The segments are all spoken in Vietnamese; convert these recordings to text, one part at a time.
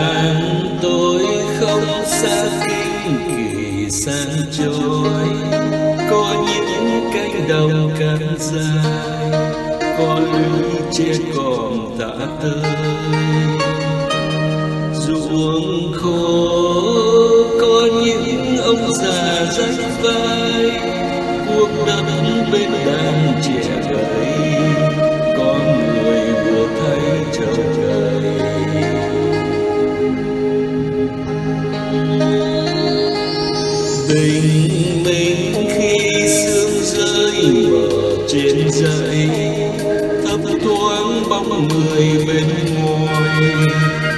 nàng tôi không xa kinh kỳ sang trôi. Có những cánh đồng cạn dài, có lưng trên còn tả tơi. Ruộng khô, có những ông già rách vai cuộc đất bên đời tình mình khi sương rơi mở trên dãy thấp thoáng bóng người bên ngoài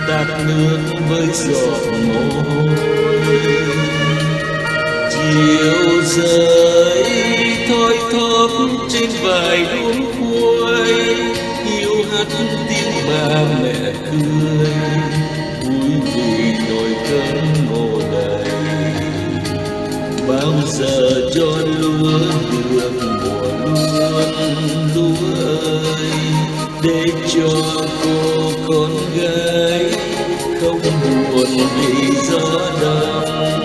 tạt nước với giọt mồ hôi chiều rơi thoi thóp trên vài đuống bao giờ cho lúa được mùa luôn lúa ơi để cho cô con gái không buồn vì gió đông.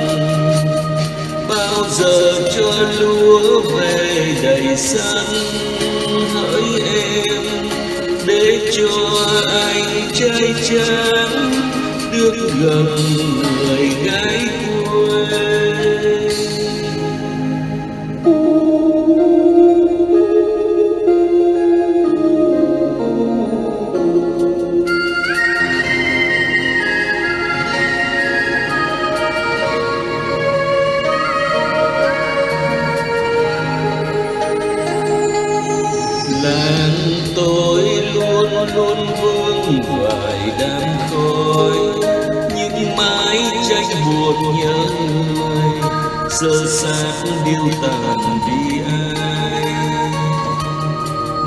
Bao giờ cho lúa về đầy sân hỡi em, để cho anh trai trắng được gần người gái quê. Một nhớ người sơ sát điêu tàn vì ai.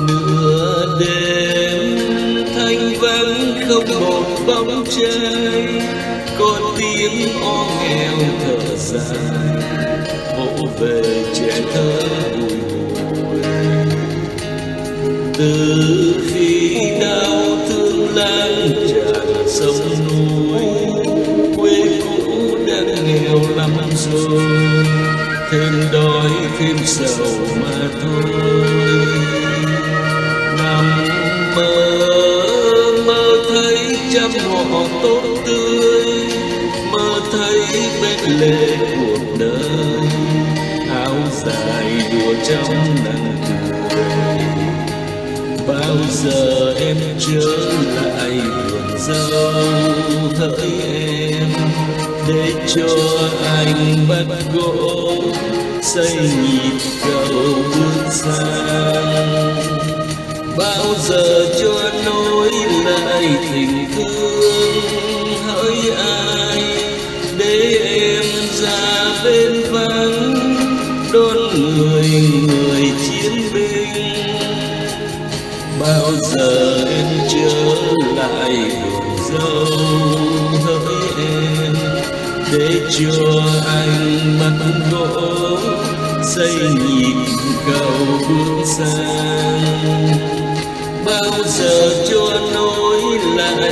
Nửa đêm thanh vắng không một bóng trai con tiếng o nghèo thở dài, vỗ về trẻ thơ bùi ngùi từ khi đau thương lan tràn sông núi nghèo rồi thêm đói, thêm sầu mà thôi. Nằm mơ mơ thấy trăm họ tốt tươi. Mơ thấy bên lề cuộc đời. Áo dài đùa trong nắng cười. Bao giờ em trở lại vườn dâu hỡi em? Để cho anh bắt gỗ xây nhịp cầu bước sang bao giờ cho nối lại tình thương, hỡi ai để em ra bên vắng. Đón người người chiến binh. Bao giờ em trở lại vườn dâu để cho anh mắt gỗ xây nhịp cầu bước sang. Bao giờ cho nối lại